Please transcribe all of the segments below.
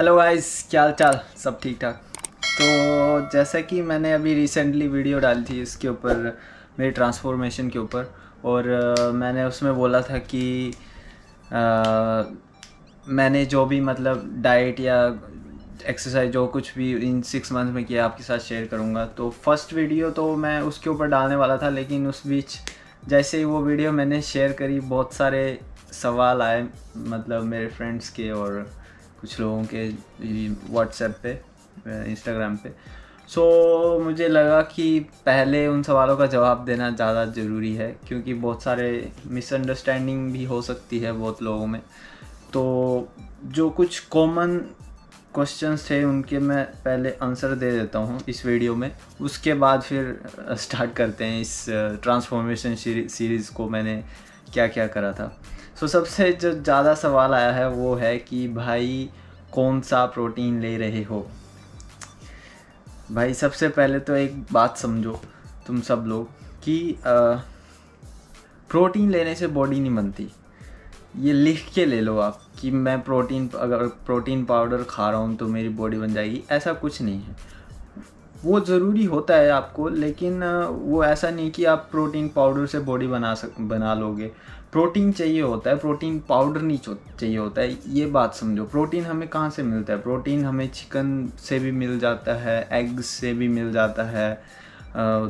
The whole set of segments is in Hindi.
हेलो गाइस क्या हाल चाल? सब ठीक ठाक? तो जैसा कि मैंने अभी रिसेंटली वीडियो डाली थी इसके ऊपर मेरी ट्रांसफॉर्मेशन के ऊपर और मैंने उसमें बोला था कि uh, मैंने जो भी मतलब डाइट या एक्सरसाइज जो कुछ भी इन सिक्स मंथ में किया आपके साथ शेयर करूँगा। तो फ़र्स्ट वीडियो तो मैं उसके ऊपर डालने वाला था लेकिन उस बीच जैसे ही वो वीडियो मैंने शेयर करी बहुत सारे सवाल आए मतलब मेरे फ्रेंड्स के और कुछ लोगों के व्हाट्सएप पे इंस्टाग्राम पे। सो so, मुझे लगा कि पहले उन सवालों का जवाब देना ज़्यादा ज़रूरी है क्योंकि बहुत सारे मिसअंडरस्टैंडिंग भी हो सकती है बहुत लोगों में। तो जो कुछ कॉमन क्वेश्चंस थे उनके मैं पहले आंसर दे देता हूँ इस वीडियो में। उसके बाद फिर स्टार्ट करते हैं इस ट्रांसफॉर्मेशन सीरीज़ को मैंने क्या क्या करा था। सो so, सबसे जो ज़्यादा सवाल आया है वो है कि भाई कौन सा प्रोटीन ले रहे हो? भाई सबसे पहले तो एक बात समझो तुम सब लोग कि आ, प्रोटीन लेने से बॉडी नहीं बनती। ये लिख के ले लो आप कि मैं प्रोटीन अगर प्रोटीन पाउडर खा रहा हूँ तो मेरी बॉडी बन जाएगी ऐसा कुछ नहीं है। वो ज़रूरी होता है आपको लेकिन वो ऐसा नहीं कि आप प्रोटीन पाउडर से बॉडी बना सक बना लोगे। प्रोटीन चाहिए होता है, प्रोटीन पाउडर नहीं चाहिए होता है, ये बात समझो। प्रोटीन हमें कहाँ से मिलता है? प्रोटीन हमें चिकन से भी मिल जाता है एग्स से भी मिल जाता है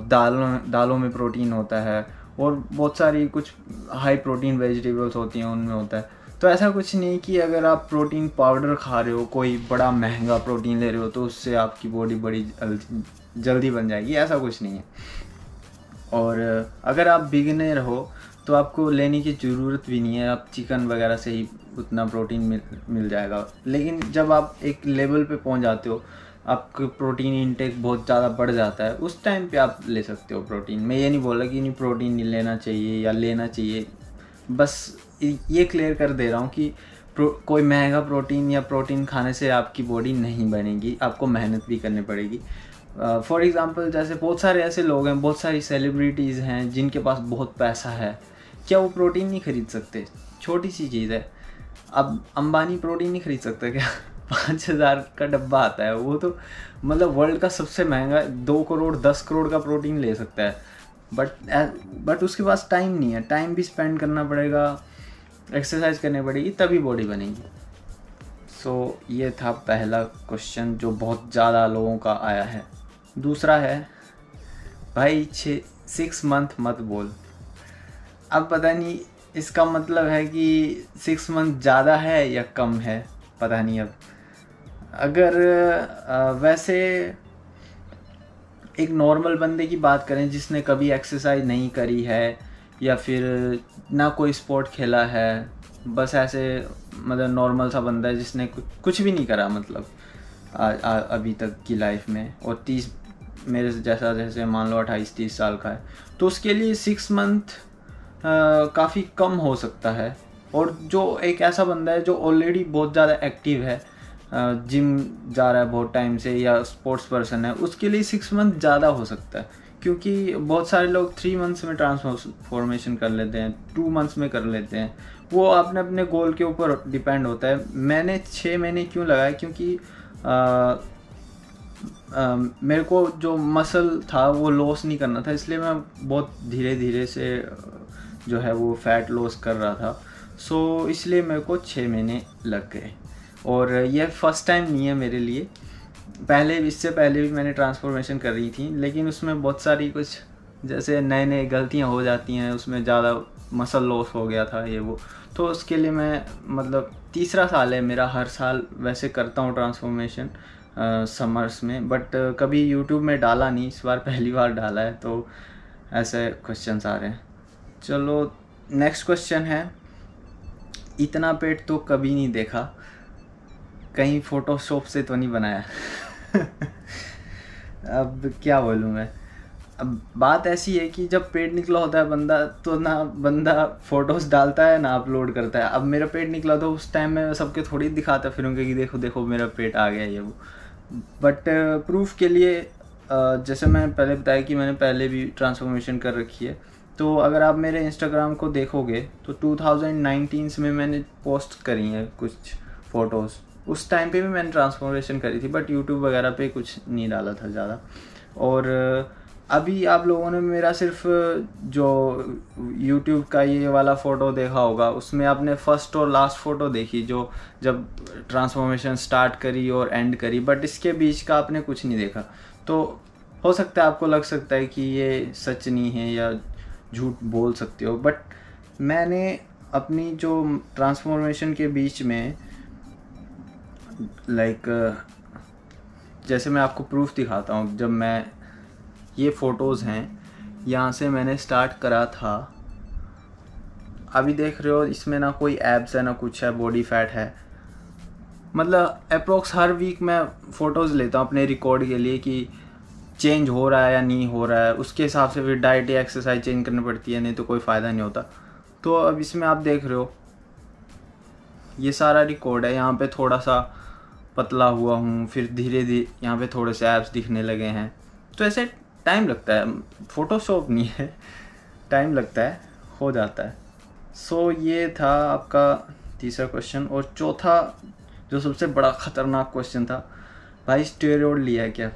दालों दालों में प्रोटीन होता है और बहुत सारी कुछ हाई प्रोटीन वेजिटेबल्स होती हैं, उनमें होता है। तो ऐसा कुछ नहीं कि अगर आप प्रोटीन पाउडर खा रहे हो, कोई बड़ा महँगा प्रोटीन ले रहे हो तो उससे आपकी बॉडी बड़ी जल्दी बन जाएगी, ऐसा कुछ नहीं है। और अगर आप बिगनर हो तो आपको लेने की ज़रूरत भी नहीं है। आप चिकन वगैरह से ही उतना प्रोटीन मिल मिल जाएगा। लेकिन जब आप एक लेवल पे पहुँच जाते हो आपका प्रोटीन इनटेक बहुत ज़्यादा बढ़ जाता है। उस टाइम पे आप ले सकते हो प्रोटीन। मैं ये नहीं बोला कि नहीं प्रोटीन नहीं लेना चाहिए या लेना चाहिए। बस ये क्लियर कर दे रहा हूँ कि कोई महँगा प्रोटीन या प्रोटीन खाने से आपकी बॉडी नहीं बनेगी। आपको मेहनत भी करनी पड़ेगी। फॉर uh, एग्ज़ाम्पल जैसे बहुत सारे ऐसे लोग हैं बहुत सारी सेलिब्रिटीज़ हैं जिनके पास बहुत पैसा है। क्या वो प्रोटीन नहीं खरीद सकते? छोटी सी चीज़ है। अब अंबानी प्रोटीन नहीं खरीद सकते क्या? पाँच हज़ार का डब्बा आता है। वो तो मतलब वर्ल्ड का सबसे महँगा दो करोड़ दस करोड़ का प्रोटीन ले सकता है। बट बट उसके पास टाइम नहीं है। टाइम भी स्पेंड करना पड़ेगा एक्सरसाइज करनी पड़ेगी तभी बॉडी बनेगी। सो so, ये था पहला क्वेश्चन जो बहुत ज़्यादा लोगों का आया है। दूसरा है भाई छः सिक्स मंथ मत बोल। अब पता नहीं इसका मतलब है कि सिक्स मंथ ज़्यादा है या कम है पता नहीं अब। अगर वैसे एक नॉर्मल बंदे की बात करें जिसने कभी एक्सरसाइज नहीं करी है या फिर ना कोई स्पोर्ट खेला है बस ऐसे मतलब नॉर्मल सा बंदा है जिसने कुछ भी नहीं करा मतलब आ, आ, अभी तक की लाइफ में। और तीस मेरे जैसा जैसे मान लो अट्ठाईस तीस साल का है तो उसके लिए सिक्स मंथ काफ़ी कम हो सकता है। और जो एक ऐसा बंदा है जो ऑलरेडी बहुत ज़्यादा एक्टिव है जिम जा रहा है बहुत टाइम से या स्पोर्ट्स पर्सन है उसके लिए सिक्स मंथ ज़्यादा हो सकता है। क्योंकि बहुत सारे लोग थ्री मंथ्स में ट्रांसफॉर्मेशन कर लेते हैं टू मंथ्स में कर लेते हैं। वो अपने अपने गोल के ऊपर डिपेंड होता है। मैंने छः महीने क्यों लगाया? क्योंकि आ, आ, मेरे को जो मसल था वो लॉस नहीं करना था इसलिए मैं बहुत धीरे धीरे से जो है वो फैट लॉस कर रहा था। सो so, इसलिए मेरे को छः महीने लग गए। और यह फ़र्स्ट टाइम नहीं है मेरे लिए। पहले इससे पहले भी मैंने ट्रांसफॉर्मेशन कर रही थी लेकिन उसमें बहुत सारी कुछ जैसे नए नए गलतियाँ हो जाती हैं उसमें ज़्यादा मसल लॉस हो गया था ये वो। तो उसके लिए मैं मतलब तीसरा साल है मेरा हर साल वैसे करता हूँ ट्रांसफॉर्मेशन समर्स में। बट कभी यूट्यूब में डाला नहीं इस बार पहली बार डाला है तो ऐसे क्वेश्चंस आ रहे हैं। चलो नेक्स्ट क्वेश्चन है। इतना पेट तो कभी नहीं देखा। कहीं फोटोशॉप से तो नहीं बनाया। अब क्या बोलूँ मैं? अब बात ऐसी है कि जब पेट निकला होता है बंदा तो ना बंदा फ़ोटोज़ डालता है, ना अपलोड करता है। अब मेरा पेट निकला तो उस टाइम में सबके थोड़ी दिखाता फिरूँगा कि देखो देखो, मेरा पेट आ गया ये वो। बट प्रूफ के लिए जैसे मैंने पहले बताया कि मैंने पहले भी ट्रांसफॉर्मेशन कर रखी है। तो अगर आप मेरे इंस्टाग्राम को देखोगे तो 2019 में मैंने पोस्ट करी है कुछ फ़ोटोज़ उस टाइम पे भी मैंने ट्रांसफॉर्मेशन करी थी बट यूट्यूब वगैरह पे कुछ नहीं डाला था ज़्यादा। और अभी आप लोगों ने मेरा सिर्फ़ जो यूट्यूब का ये वाला फ़ोटो देखा होगा, उसमें आपने फ़र्स्ट और लास्ट फ़ोटो देखी, जो जब ट्रांसफॉर्मेशन स्टार्ट करी और एंड करी बट इसके बीच का आपने कुछ नहीं देखा। तो हो सकता है आपको लग सकता है कि ये सच नहीं है या झूठ बोल सकते हो बट मैंने अपनी जो ट्रांसफॉर्मेशन के बीच में लाइक like, जैसे मैं आपको प्रूफ दिखाता हूँ जब मैं ये फ़ोटोज़ हैं यहाँ से मैंने स्टार्ट करा था। अभी देख रहे हो इसमें ना कोई एब्स है ना कुछ है बॉडी फैट है। मतलब अप्रोक्स हर वीक मैं फ़ोटोज़ लेता हूँ अपने रिकॉर्ड के लिए कि चेंज हो रहा है या नहीं हो रहा है उसके हिसाब से फिर डाइट या एक्सरसाइज चेंज करनी पड़ती है नहीं तो कोई फ़ायदा नहीं होता। तो अब इसमें आप देख रहे हो ये सारा रिकॉर्ड है यहाँ पे थोड़ा सा पतला हुआ हूँ फिर धीरे धीरे यहाँ पे थोड़े से ऐप्स दिखने लगे हैं। तो ऐसे टाइम लगता है फ़ोटोशॉप नहीं है टाइम लगता है हो जाता है। सो so, ये था आपका तीसरा क्वेश्चन और चौथा जो सबसे बड़ा ख़तरनाक क्वेश्चन था भाई स्टेरॉयड लिया क्या?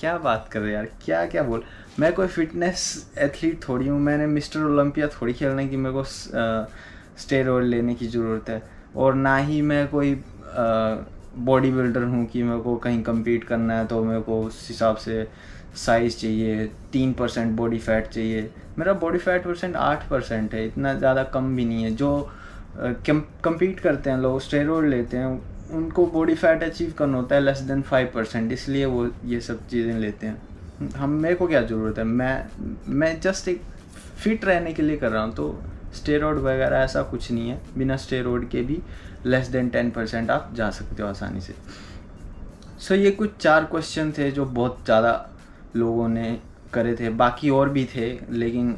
क्या बात कर रहे यार? क्या क्या बोल? मैं कोई फिटनेस एथलीट थोड़ी हूँ। मैंने मिस्टर ओलंपिया थोड़ी खेलने की मेरे को स्टेरॉयड लेने की ज़रूरत है। और ना ही मैं कोई बॉडी बिल्डर हूँ कि मेरे को कहीं कम्पीट करना है तो मेरे को उस हिसाब से साइज़ चाहिए, तीन परसेंट बॉडी फैट चाहिए। मेरा बॉडी फैट परसेंट आठ परसेंट है। इतना ज़्यादा कम भी नहीं है। जो कम्पीट करते हैं लोग स्टेरॉयड लेते हैं उनको बॉडी फैट अचीव करना होता है लेस देन फाइव परसेंट इसलिए वो ये सब चीज़ें लेते हैं। हम मेरे को क्या ज़रूरत है? मैं मैं जस्ट एक फिट रहने के लिए कर रहा हूँ तो स्टेरॉयड वगैरह ऐसा कुछ नहीं है। बिना स्टेरॉयड के भी लेस देन टेन परसेंट आप जा सकते हो आसानी से। सो so, ये कुछ चार क्वेश्चन थे जो बहुत ज़्यादा लोगों ने करे थे। बाकी और भी थे लेकिन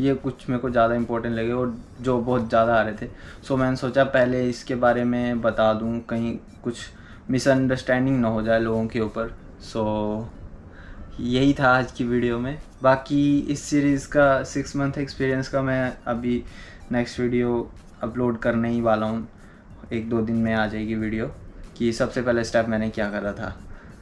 ये कुछ मेरे को ज़्यादा इम्पोर्टेंट लगे और जो बहुत ज़्यादा आ रहे थे। सो मैंने सोचा पहले इसके बारे में बता दूँ कहीं कुछ मिसअंडरस्टैंडिंग ना हो जाए लोगों के ऊपर। सो यही था आज की वीडियो में। बाकी इस सीरीज़ का सिक्स मंथ एक्सपीरियंस का मैं अभी नेक्स्ट वीडियो अपलोड करने ही वाला हूँ। एक दो दिन में आ जाएगी वीडियो कि सबसे पहले स्टेप मैंने क्या करा था।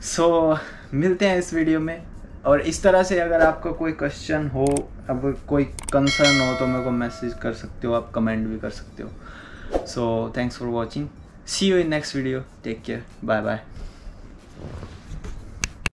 सो so, मिलते हैं इस वीडियो में। और इस तरह से अगर आपका कोई क्वेश्चन हो, अब कोई कंसर्न हो तो मेरे को मैसेज कर सकते हो, आप कमेंट भी कर सकते हो। So thanks for watching see you in next video take care bye bye